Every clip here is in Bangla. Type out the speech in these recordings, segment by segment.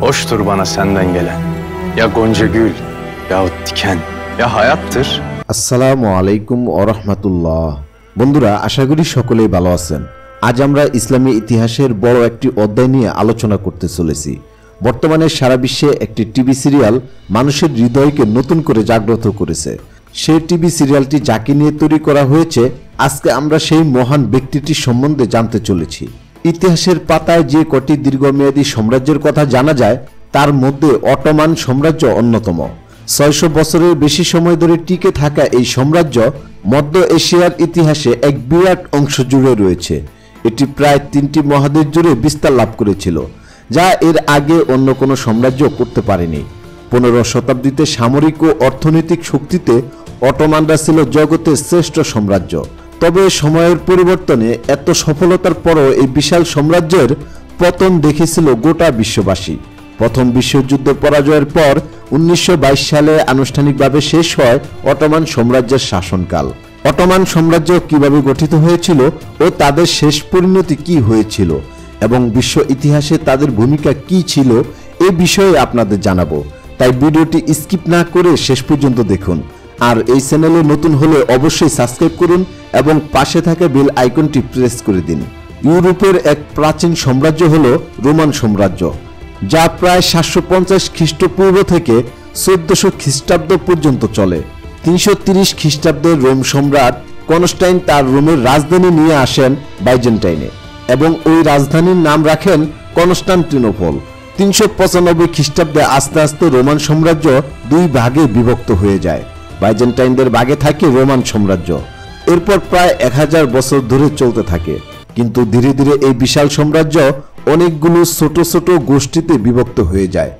Hoştur bana senden gelen. Ya gonca gül, yahut diken, ya hayattır. আসসালামু আলাইকুম ওরহমাতুল্লাহ বন্ধুরা আশা করি সকলেই ভালো আছেন। আজ আমরা ইসলামী ইতিহাসের বড় একটি অধ্যায় নিয়ে আলোচনা করতে চলেছি। বর্তমানে সারা বিশ্বে একটি টিভি সিরিয়াল মানুষের হৃদয়কে নতুন করে জাগ্রত করেছে। সেই টিভি সিরিয়ালটি যাকে নিয়ে তৈরি করা হয়েছে আজকে আমরা সেই মহান ব্যক্তিটির সম্বন্ধে জানতে চলেছি। ইতিহাসের পাতায় যে কটি দীর্ঘমেয়াদী সাম্রাজ্যের কথা জানা যায়, তার মধ্যে অটোমান সাম্রাজ্য অন্যতম। ছয়শো বছরের বেশি সময় ধরে টিকে থাকা এই সাম্রাজ্য মধ্য এশিয়ার ইতিহাসে এক বিরাট অংশ জুড়ে রয়েছে। এটি প্রায় তিনটি মহাদেশ জুড়ে বিস্তার লাভ করেছিল, যা এর আগে অন্য কোনো সাম্রাজ্য করতে পারেনি। পনেরো শতাব্দীতে সামরিক ও অর্থনৈতিক শক্তিতে অটোমানরা ছিল জগতের শ্রেষ্ঠ সাম্রাজ্য। তবে সময়ের পরিবর্তনে এত সফলতার পরও এই বিশাল সাম্রাজ্যের পতন দেখেছিল গোটা বিশ্ববাসী। প্রথম বিশ্বযুদ্ধ পরাজয়ের পর উনিশশো বাইশ সালে আনুষ্ঠানিকভাবে শেষ হয় অটোমান সাম্রাজ্যের শাসনকাল। অটোমান সাম্রাজ্য কীভাবে গঠিত হয়েছিল ও তাদের শেষ পরিণতি কি হয়েছিল এবং বিশ্ব ইতিহাসে তাদের ভূমিকা কি ছিল এ বিষয়ে আপনাদের জানাব। তাই ভিডিওটি স্কিপ না করে শেষ পর্যন্ত দেখুন। আর এই চ্যানেলে নতুন হলে অবশ্যই সাবস্ক্রাইব করুন এবং পাশে থাকা বেল আইকনটি প্রেস করে দিন। ইউরোপের এক প্রাচীন সাম্রাজ্য হল রোমান সাম্রাজ্য, যা প্রায় সাতশো পঞ্চাশ খ্রিস্টপূর্ব থেকে চোদ্দশো খ্রিস্টাব্দ পর্যন্ত চলে। তিনশো তিরিশ খ্রিস্টাব্দে রোম সম্রাট কনস্টাইন তার রোমের রাজধানী নিয়ে আসেন বাইজেন্টাইনে এবং ওই রাজধানীর নাম রাখেন কনস্টান্টিনোপল। তিনশো পঁচানব্বই খ্রিস্টাব্দে আস্তে আস্তে রোমান সাম্রাজ্য দুই ভাগে বিভক্ত হয়ে যায়। বাইজেন্টাইনদের ভাগে থাকে রোমান সাম্রাজ্য। এরপর প্রায় এক হাজার বছর ধরে চলতে থাকে। কিন্তু ধীরে ধীরে এই বিশাল সাম্রাজ্য অনেকগুলো ছোট ছোট গোষ্ঠীতে বিভক্ত হয়ে যায়।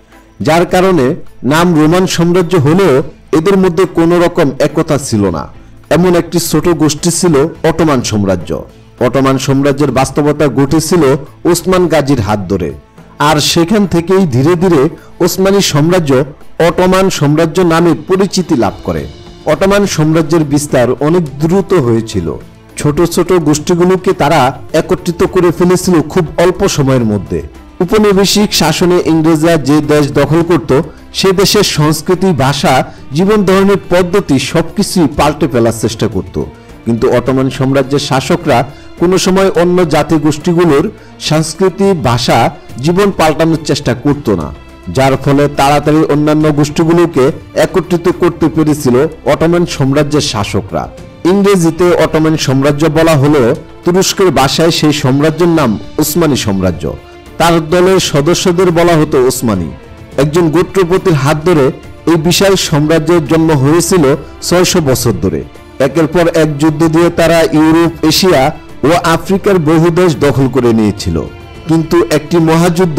যার কারণে নাম রোমান সাম্রাজ্য হলেও এদের মধ্যে কোনো রকম একতা ছিল না। এমন একটি ছোট গোষ্ঠী ছিল অটোমান সাম্রাজ্য। অটোমান সাম্রাজ্যের বাস্তবতা ঘটেছিল ওসমান গাজীর হাত ধরে। আর সেখান থেকেই ধীরে ধীরে ওসমানী সাম্রাজ্য অটোমান সাম্রাজ্য নামে পরিচিতি লাভ করে। অটোমান সাম্রাজ্যের বিস্তার অনেক দ্রুত হয়েছিল। ছোট ছোট গোষ্ঠীগুলোকে তারা একত্রিত করে ফেলেছিল খুব অল্প সময়ের মধ্যে। উপনিবেশিক শাসনে ইংরেজরা যে দেশ দখল করত, সে দেশের সংস্কৃতি, ভাষা, জীবন ধারণের পদ্ধতি সবকিছুই পাল্টে ফেলার চেষ্টা করত। কিন্তু অটোমান সাম্রাজ্যের শাসকরা কোনো সময় অন্য জাতি গোষ্ঠীগুলোর সংস্কৃতি, ভাষা, জীবন পাল্টানোর চেষ্টা করত না। যার ফলে তাড়াতাড়ি অন্যান্য গোষ্ঠীগুলোকে একত্রিত করতে পেরেছিল অটোমান সাম্রাজ্যের শাসকরা। ইংরেজিতে অটোমান সাম্রাজ্য বলা হলেও তুরস্কের ভাষায় সেই সাম্রাজ্যের নাম ওসমানী সাম্রাজ্য। তার দলের সদস্যদের বলা হতো ওসমানী। একজন গোত্রপতির হাত ধরে এই বিশাল সাম্রাজ্যের জন্ম হয়েছিল ছয়শো বছর ধরে। একের পর এক যুদ্ধ দিয়ে তারা ইউরোপ, এশিয়া ও আফ্রিকার বহু দেশ দখল করে নিয়েছিল। কিন্তু একটি মহাযুদ্ধ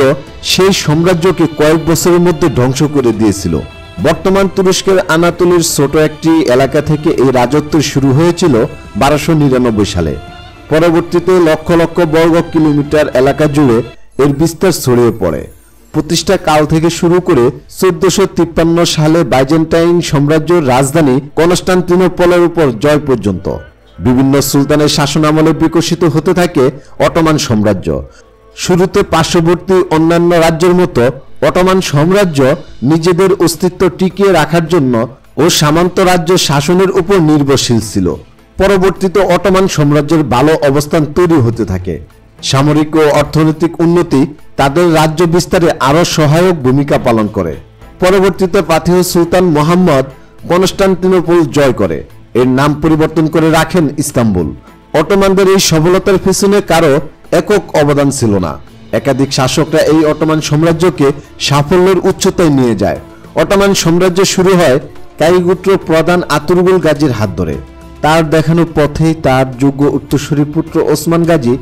সেই সাম্রাজ্যকে কয়েক বছরের মধ্যে ধ্বংস করে দিয়েছিল। বর্তমান তুরস্কের আনাতোলির ছোট একটি এলাকা থেকে এই রাজত্ব শুরু হয়েছিল বারোশো নিরানব্বই সালে। পরবর্তীতে লক্ষ লক্ষ বর্গ কিলোমিটার এলাকা জুড়ে এর বিস্তার ছড়িয়ে পড়ে। প্রতিষ্ঠা কাল থেকে শুরু করে চোদ্দশো তিপ্পান্ন সালে বাইজেন্টাইন সাম্রাজ্যের রাজধানী কনস্টান্টিনোপলের উপর জয় পর্যন্ত। বিভিন্ন সুলতানের শাসনামলে বিকশিত হতে থাকে অটোমান সাম্রাজ্য। শুরুতে পার্শ্ববর্তী অন্যান্য রাজ্যের মতো অটোমান সাম্রাজ্য নিজেদের অস্তিত্ব টিকিয়ে রাখার জন্য ও সামন্ত রাজ্য শাসনের উপর নির্ভরশীল ছিল। পরবর্তীতে অটোমান সাম্রাজ্যের ভালো অবস্থান তৈরি হতে থাকে। সামরিক ও অর্থনৈতিক উন্নতি তাদের রাজ্য বিস্তারে আরও সহায়ক ভূমিকা পালন করে। পরবর্তীতে পাথিহ সুলতান মোহাম্মদ কনস্টান্টিনোপল জয় করে। এর নাম পরিবর্তন করে রাখেন ইস্তাম্বুল। অটোমানদের এই সফলতার পিছনে কারও একক অবদান ছিল না। একাধিক শাসকরা এই অটোমান সাম্রাজ্যকে সাফল্যের উচ্চতায় নিয়ে যায়। অটোমান সাম্রাজ্য শুরু হয় কাইগুত্র প্রধান আতুরগুল গাজীর হাত ধরে। তার দেখানো পথেই তার যোগ্য উত্তরসূরি পুত্র ওসমান গাজী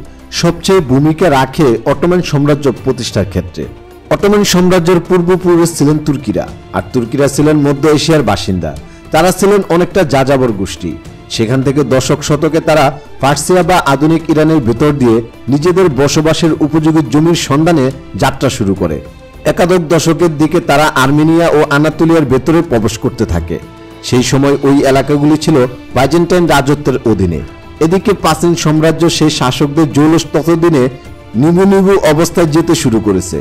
সবচেয়ে ভূমিকা রাখে অটোমান সাম্রাজ্য প্রতিষ্ঠার ক্ষেত্রে। অটোমান সাম্রাজ্যের পূর্বপুরুষ ছিলেন তুর্কিরা, আর তুর্কিরা ছিলেন মধ্য এশিয়ার বাসিন্দা। তারা ছিলেন অনেকটা যাযাবর গোষ্ঠী। সেখান থেকে দশক শতকে তারা ফার্সিয়া বা আধুনিক ইরানের ভেতর দিয়ে নিজেদের বসবাসের উপযোগী জমির সন্ধানে যাত্রা শুরু করে। একাদশ দশকের দিকে তারা আর্মেনিয়া ও আনাতোলিয়ার ভেতরে প্রবেশ করতে থাকে। সেই সময় ওই এলাকাগুলি ছিল বাইজেন্টাইন রাজত্বের অধীনে। এদিকে প্রাচীন সাম্রাজ্য সেই শাসকদের জৌলস ততদিনে নিবু নিবু অবস্থায় যেতে শুরু করেছে।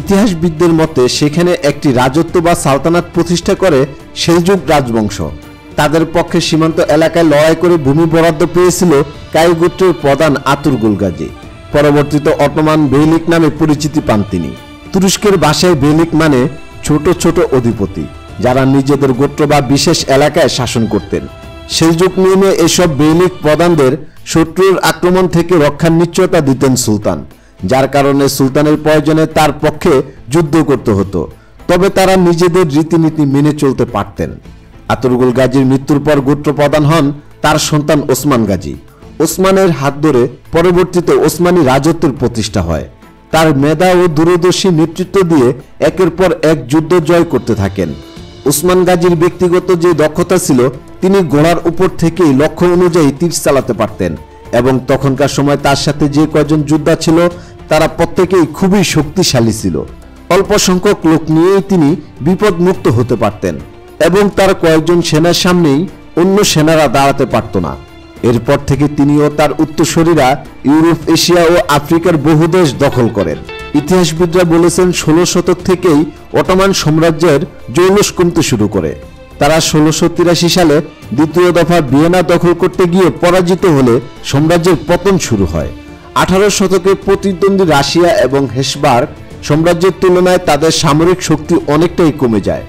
ইতিহাসবিদদের মতে সেখানে একটি রাজত্ব বা সালতানাত প্রতিষ্ঠা করে সেলজুক রাজবংশ। তাদের পক্ষে সীমান্ত এলাকায় লড়াই করে ভূমি বরাদ্দ পেয়েছিল কাই গোত্রের প্রধান আতুরগুল গাজী পরবর্তীতে অটোমান বেইলিক নামে পরিচিতি পান তিনি। তুরস্কের ভাষায় বেইলিক মানে ছোট ছোট অধিপতি, যারা নিজেদের গোত্র বা বিশেষ এলাকায় শাসন করতেন। সেলজুক নিয়মে এসব বেইলিক প্রধানদের শত্রুর আক্রমণ থেকে রক্ষার নিশ্চয়তা দিতেন সুলতান, যার কারণে সুলতানের প্রয়োজনে তার পক্ষে যুদ্ধ করতে হতো, তবে তারা নিজেদের রীতিনীতি মেনে চলতে পারতেন। আতরগুল গাজীর মৃত্যুর পর গোত্র প্রধান হন তার সন্তান ওসমান গাজী। ওসমানের হাত ধরে পরবর্তীতে ওসমানী রাজত্বের প্রতিষ্ঠা হয়। তার মেধা ও দূরদর্শী নেতৃত্ব দিয়ে একের পর এক যুদ্ধ জয় করতে থাকেন। ওসমান গাজীর ব্যক্তিগত যে দক্ষতা ছিল, তিনি ঘোড়ার উপর থেকেই লক্ষ্য অনুযায়ী তীর চালাতে পারতেন এবং তখনকার সময় তার সাথে যে কয়জন যোদ্ধা ছিল, তারা প্রত্যেকেই খুবই শক্তিশালী ছিল। অল্প সংখ্যক লোক নিয়েই তিনি বিপদমুক্ত হতে পারতেন। এবং তার কয়েকজন সেনার সামনেই অন্য সেনারা দাঁড়াতে পারত না। এরপর থেকে তিনি ও তার উত্তরসূরিরা ইউরোপ, এশিয়া ও আফ্রিকার বহু দেশ দখল করেন। ইতিহাসবিদরা বলেছেন, ষোলো শতক থেকেই অটোমান সাম্রাজ্যের জৌলস কমতে শুরু করে। তারা ষোলোশো তিরাশি সালে দ্বিতীয় দফা ভিয়েনা দখল করতে গিয়ে পরাজিত হলে সাম্রাজ্যের পতন শুরু হয়। আঠারো শতকে প্রতিদ্বন্দ্বী রাশিয়া এবং হেসবার্গ সাম্রাজ্যের তুলনায় তাদের সামরিক শক্তি অনেকটাই কমে যায়।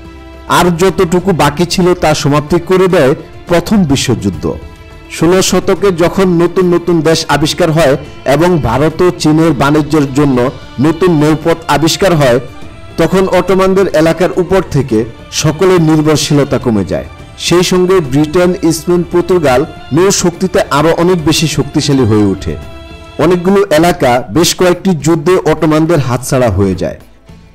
আর যতটুকু বাকি ছিল তা সমাপ্তি করে দেয় প্রথম বিশ্বযুদ্ধ। ষোলো শতকে যখন নতুন নতুন দেশ আবিষ্কার হয় এবং ভারত ও চীনের বাণিজ্যের জন্য নতুন নৌপথ আবিষ্কার হয়, তখন অটোমানদের এলাকার উপর থেকে সকলের নির্ভরশীলতা কমে যায়। সেই সঙ্গে ব্রিটেন, স্পেন, পর্তুগাল নৌ শক্তিতে আরও অনেক বেশি শক্তিশালী হয়ে ওঠে। অনেকগুলো এলাকা বেশ কয়েকটি যুদ্ধে অটোমানদের হাতছাড়া হয়ে যায়।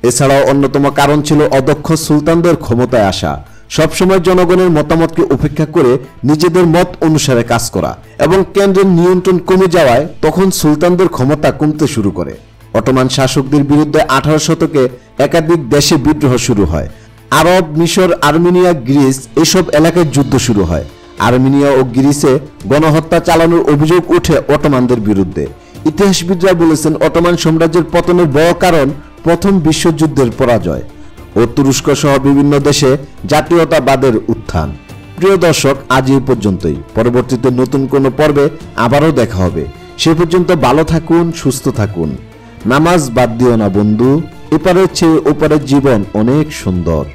এছাড়াও অন্যতম কারণ ছিল অদক্ষ সুলতানদের ক্ষমতায় আসা। সবসময় জনগণের মতামতকে উপেক্ষা করে নিজেদের মত অনুসারে কাজ করা এবং কেন্দ্রের নিয়ন্ত্রণ কমে যাওয়ায় তখন সুলতানদের ক্ষমতা কমতে শুরু করে। অটোমান শাসকদের বিরুদ্ধে আঠারো শতকে একাধিক দেশে বিদ্রোহ শুরু হয়। আরব, মিশর, আর্মেনিয়া, গ্রিস এসব এলাকায় যুদ্ধ শুরু হয়। আর্মেনিয়া ও গ্রিসে গণহত্যা চালানোর অভিযোগ ওঠে অটোমানদের বিরুদ্ধে। ইতিহাসবিদরা বলেছেন, অটোমান সাম্রাজ্যের পতনের বড় কারণ প্রথম বিশ্বযুদ্ধের পরাজয় ও তুরস্ক সহ বিভিন্ন দেশে জাতীয়তাবাদের উত্থান। প্রিয় দর্শক, আজ এই পর্যন্তই। পরবর্তীতে নতুন কোনো পর্বে আবারও দেখা হবে। সে পর্যন্ত ভালো থাকুন, সুস্থ থাকুন। নামাজ বাদ দিও না বন্ধু। এপারের চেয়ে ওপারের জীবন অনেক সুন্দর।